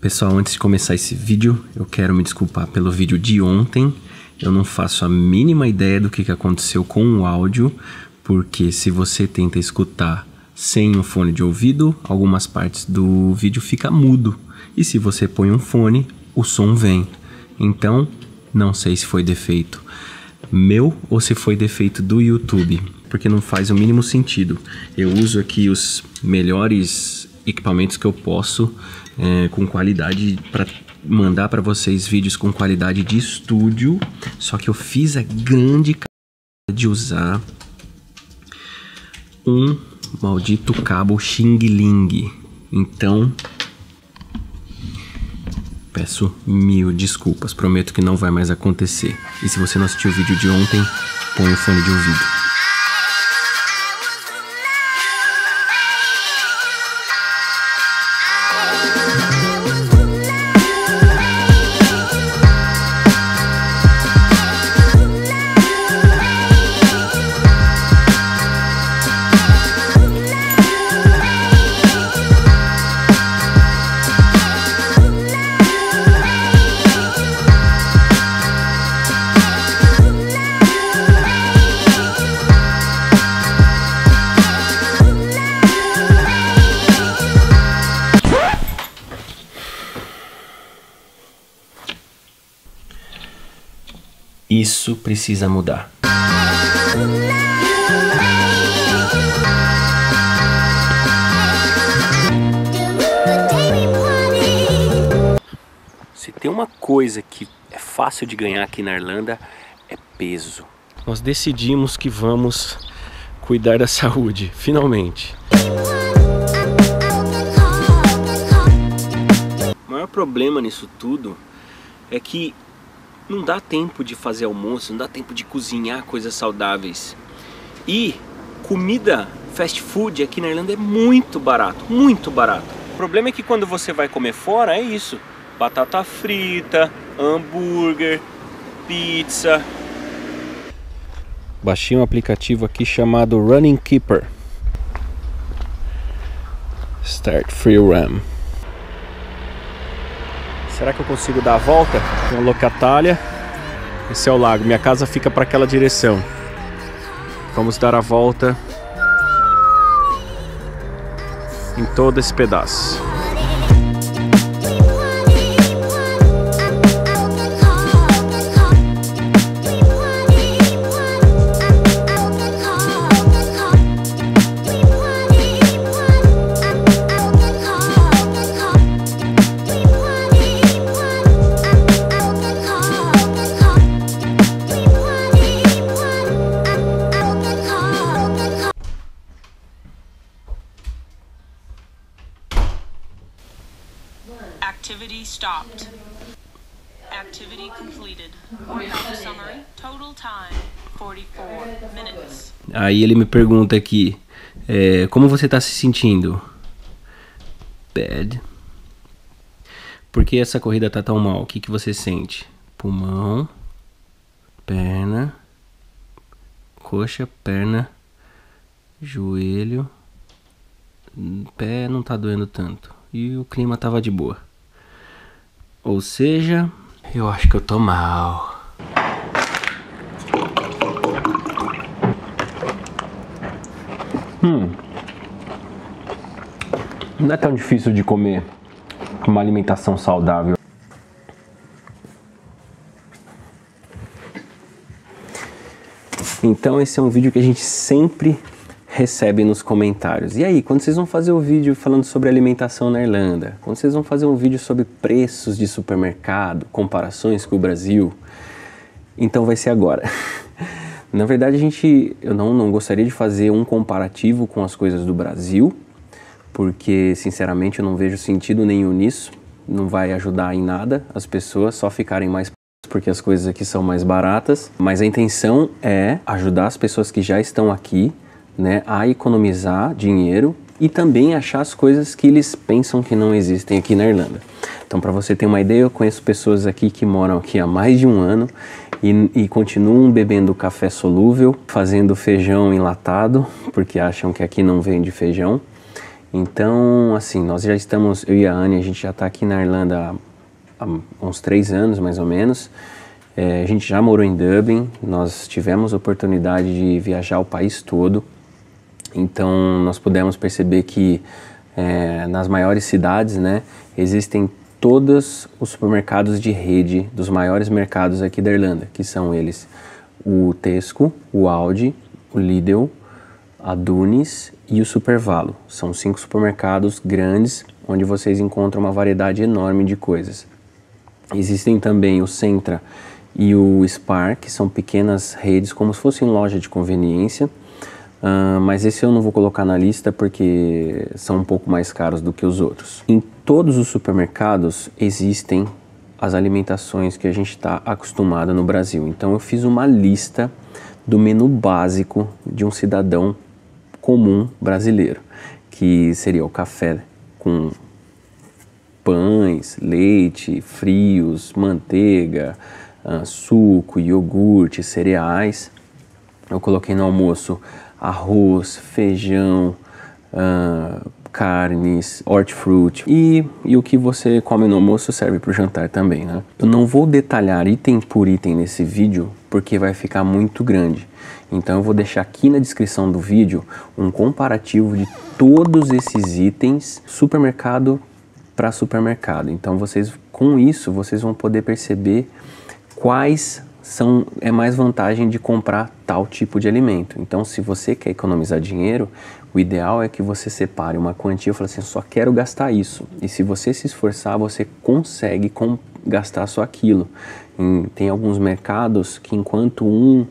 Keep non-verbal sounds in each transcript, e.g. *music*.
Pessoal, antes de começar esse vídeo, eu quero me desculpar pelo vídeo de ontem. Eu não faço a mínima ideia do que aconteceu com o áudio, porque se você tenta escutar sem o fone de ouvido, algumas partes do vídeo fica mudo. E se você põe um fone, o som vem. Então, não sei se foi defeito meu ou se foi defeito do YouTube, porque não faz o mínimo sentido. Eu uso aqui os melhores equipamentos que eu posso é, com qualidade para mandar para vocês vídeos com qualidade de estúdio. Só que eu fiz a grande de usar um maldito cabo Xing Ling. Então, peço mil desculpas. Prometo que não vai mais acontecer. E se você não assistiu o vídeo de ontem, põe o fone de ouvido. Isso precisa mudar. Se tem uma coisa que é fácil de ganhar aqui na Irlanda, é peso. Nós decidimos que vamos cuidar da saúde, finalmente. O maior problema nisso tudo é que não dá tempo de fazer almoço, não dá tempo de cozinhar coisas saudáveis. E comida fast food aqui na Irlanda é muito barato, muito barato. O problema é que quando você vai comer fora é isso: batata frita, hambúrguer, pizza. Baixei um aplicativo aqui chamado Running Keeper. Start Free Ram. Será que eu consigo dar a volta? Tem uma locatalha. Esse é o lago. Minha casa fica para aquela direção. Vamos dar a volta em todo esse pedaço. Stopped. Activity completed. Summary. Total time 44 minutes. Aí ele me pergunta aqui, é, como você está se sentindo? Bad. Por que essa corrida tá tão mal? O que, que você sente? Pulmão, perna, coxa, perna, joelho, pé não tá doendo tanto. E o clima tava de boa. Ou seja, eu acho que eu tô mal. Hum. Não é tão difícil de comer uma alimentação saudável. Então esse é um vídeo que a gente sempre recebe nos comentários. E aí, quando vocês vão fazer o vídeo falando sobre alimentação na Irlanda? Quando vocês vão fazer um vídeo sobre preços de supermercado, comparações com o Brasil? Então vai ser agora. *laughs* na verdade, a gente, eu não, não gostaria de fazer um comparativo com as coisas do Brasil, porque sinceramente eu não vejo sentido nenhum nisso. Não vai ajudar em nada as pessoas só ficarem mais porque as coisas aqui são mais baratas, mas a intenção é ajudar as pessoas que já estão aqui né, a economizar dinheiro e também achar as coisas que eles pensam que não existem aqui na Irlanda. Então, para você ter uma ideia, eu conheço pessoas aqui que moram aqui há mais de um ano e, e, continuam bebendo café solúvel, fazendo feijão enlatado, porque acham que aqui não vende feijão. Então, assim, nós já estamos, eu e a Anne, a gente já está aqui na Irlanda há, uns três anos, mais ou menos. É, a gente já morou em Dublin, nós tivemos oportunidade de viajar o país todo. Então, nós pudemos perceber que é, nas maiores cidades, né, existem todos os supermercados de rede dos maiores mercados aqui da Irlanda, que são eles o Tesco, o Aldi, o Lidl, a Dunes e o Supervalo. São cinco supermercados grandes onde vocês encontram uma variedade enorme de coisas. Existem também o Centra e o Spar, que são pequenas redes como se fossem loja de conveniência, uh, mas esse eu não vou colocar na lista porque são um pouco mais caros do que os outros. Em todos os supermercados existem as alimentações que a gente está acostumado no Brasil. Então eu fiz uma lista do menu básico de um cidadão comum brasileiro, que seria o café com pães, leite, frios, manteiga, uh, suco, iogurte, cereais. Eu coloquei no almoço arroz, feijão, uh, carnes, hortifruti e, e o que você come no almoço serve para o jantar também, né? Eu não vou detalhar item por item nesse vídeo porque vai ficar muito grande. Então eu vou deixar aqui na descrição do vídeo um comparativo de todos esses itens supermercado para supermercado. Então vocês com isso vocês vão poder perceber quais são é mais vantagem de comprar tal tipo de alimento. Então, se você quer economizar dinheiro, o ideal é que você separe uma quantia e fale assim, só quero gastar isso. E se você se esforçar, você consegue com, gastar só aquilo. Em, tem alguns mercados que enquanto um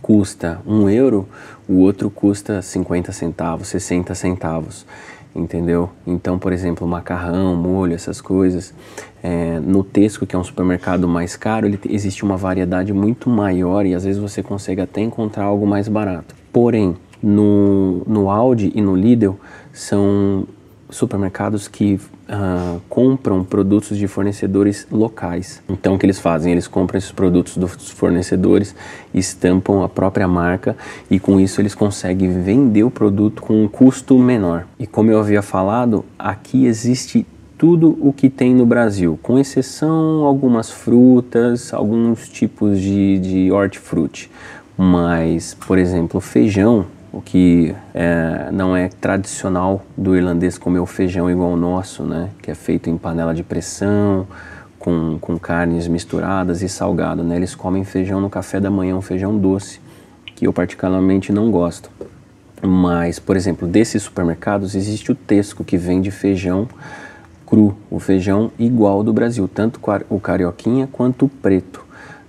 custa um euro, o outro custa 50 centavos, 60 centavos entendeu? Então, por exemplo, macarrão, molho, essas coisas. É, no Tesco, que é um supermercado mais caro, ele, existe uma variedade muito maior e às vezes você consegue até encontrar algo mais barato. Porém, no, no Aldi e no Lidl são supermercados que uh, compram produtos de fornecedores locais. Então o que eles fazem? Eles compram esses produtos dos fornecedores, estampam a própria marca e com isso eles conseguem vender o produto com um custo menor. E como eu havia falado, aqui existe tudo o que tem no Brasil, com exceção algumas frutas, alguns tipos de, de hortifruti. Mas, por exemplo, feijão o que é, não é tradicional do irlandês comer o feijão igual o nosso, né? Que é feito em panela de pressão, com, com carnes misturadas e salgado, né? Eles comem feijão no café da manhã, um feijão doce, que eu particularmente não gosto. Mas, por exemplo, desses supermercados existe o Tesco, que vende feijão cru, o feijão igual do Brasil, tanto o carioquinha quanto o preto.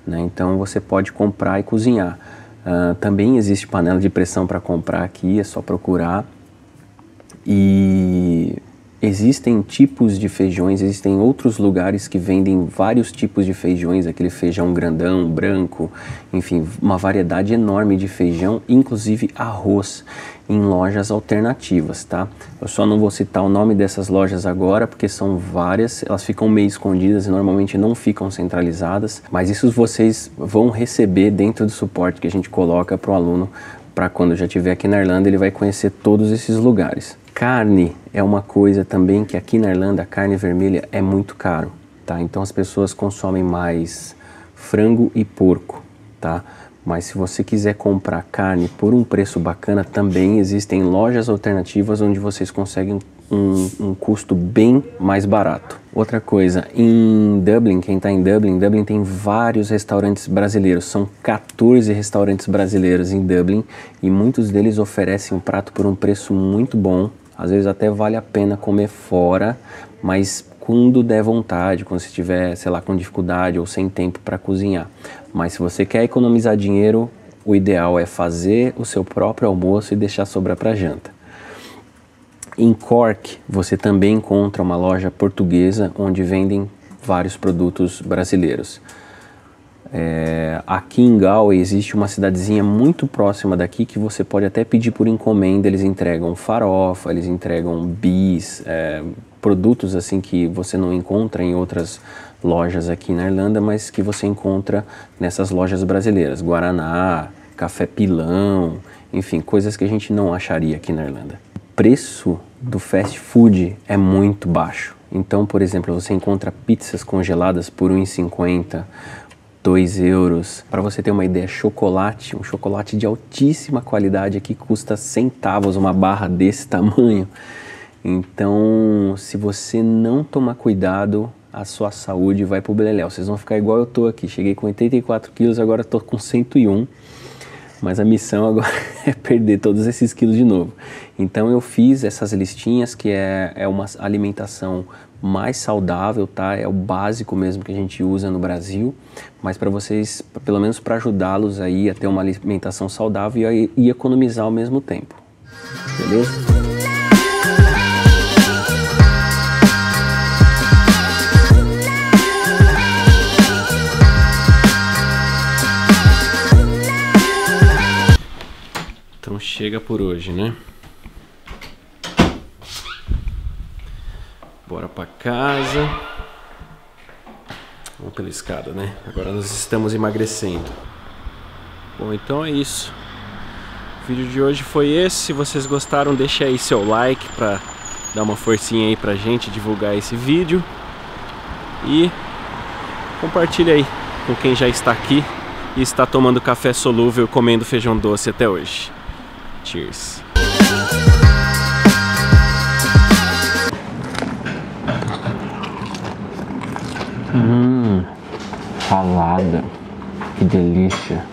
Né? Então você pode comprar e cozinhar. Uh, também existe panela de pressão para comprar aqui, é só procurar. E existem tipos de feijões, existem outros lugares que vendem vários tipos de feijões, aquele feijão grandão, branco, enfim, uma variedade enorme de feijão, inclusive arroz em lojas alternativas, tá? Eu só não vou citar o nome dessas lojas agora, porque são várias, elas ficam meio escondidas e normalmente não ficam centralizadas, mas isso vocês vão receber dentro do suporte que a gente coloca para o aluno, para quando já estiver aqui na Irlanda, ele vai conhecer todos esses lugares. Carne é uma coisa também que aqui na Irlanda a carne vermelha é muito caro, tá? Então as pessoas consomem mais frango e porco, tá? Mas se você quiser comprar carne por um preço bacana, também existem lojas alternativas onde vocês conseguem um, um custo bem mais barato. Outra coisa, em Dublin, quem está em Dublin, Dublin tem vários restaurantes brasileiros, são 14 restaurantes brasileiros em Dublin e muitos deles oferecem um prato por um preço muito bom. Às vezes até vale a pena comer fora, mas quando der vontade, quando você estiver, sei lá, com dificuldade ou sem tempo para cozinhar. Mas se você quer economizar dinheiro, o ideal é fazer o seu próprio almoço e deixar sobrar para janta. Em Cork, você também encontra uma loja portuguesa onde vendem vários produtos brasileiros. É, aqui em Galway existe uma cidadezinha muito próxima daqui que você pode até pedir por encomenda. Eles entregam farofa, eles entregam bis, é, produtos assim que você não encontra em outras lojas aqui na Irlanda, mas que você encontra nessas lojas brasileiras, Guaraná, café pilão, enfim, coisas que a gente não acharia aqui na Irlanda. preço do fast food é muito baixo. Então, por exemplo, você encontra pizzas congeladas por 1,50, 2 euros. Para você ter uma ideia, chocolate, um chocolate de altíssima qualidade aqui custa centavos, uma barra desse tamanho. Então, se você não tomar cuidado, a sua saúde vai pro beleléu. Vocês vão ficar igual eu tô aqui. Cheguei com 84 quilos, agora tô com 101. Mas a missão agora *laughs* é perder todos esses quilos de novo. Então eu fiz essas listinhas que é, é uma alimentação mais saudável, tá? É o básico mesmo que a gente usa no Brasil, mas para vocês, pelo menos para ajudá-los aí a ter uma alimentação saudável e, e economizar ao mesmo tempo. Beleza? Então chega por hoje, né? Bora para casa. Vamos pela escada, né? Agora nós estamos emagrecendo. Bom, então é isso. O vídeo de hoje foi esse. Se vocês gostaram, deixa aí seu like para dar uma forcinha aí pra gente divulgar esse vídeo. E compartilha aí com quem já está aqui e está tomando café solúvel comendo feijão doce até hoje. Cheers. Hum, salada. Que delícia.